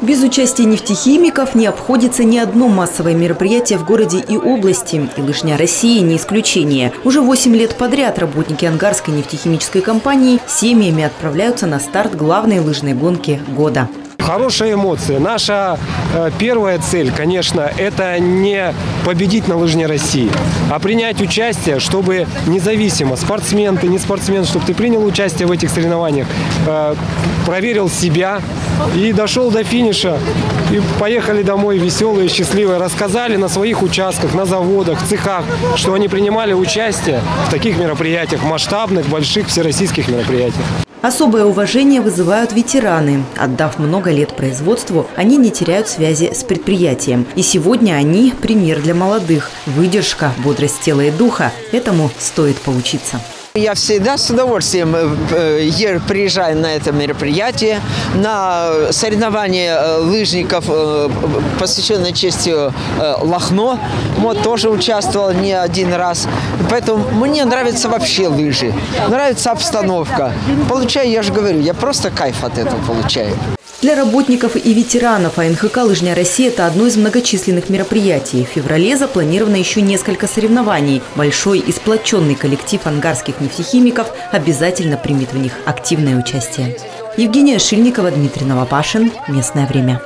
Без участия нефтехимиков не обходится ни одно массовое мероприятие в городе и области. И лыжня России не исключение. Уже 8 лет подряд работники Ангарской нефтехимической компании семьями отправляются на старт главной лыжной гонки года. Хорошие эмоции. Наша первая цель, конечно, это не победить на лыжне России, а принять участие, чтобы независимо, спортсмен ты, не спортсмен, чтобы ты принял участие в этих соревнованиях, э, проверил себя и дошел до финиша. И поехали домой веселые, счастливые, рассказали на своих участках, на заводах, цехах, что они принимали участие в таких мероприятиях, масштабных, больших всероссийских мероприятиях. Особое уважение вызывают ветераны. Отдав много лет производству, они не теряют связи с предприятием. И сегодня они – пример для молодых. Выдержка, бодрость тела и духа – этому стоит поучиться. Я всегда с удовольствием э, э, приезжаю на это мероприятие, на соревнования э, лыжников, посвященные честью Лохно. Вот тоже участвовал не один раз. Поэтому мне нравятся вообще лыжи, нравится обстановка. Получаю, я же говорю, я просто кайф от этого получаю. Для работников и ветеранов АНХК «Лыжня Россия» – это одно из многочисленных мероприятий. В феврале запланировано еще несколько соревнований. Большой и сплоченный коллектив ангарских нефтехимиков обязательно примет в них активное участие. Евгения Шильникова, Дмитрий Новопашин. Местное время.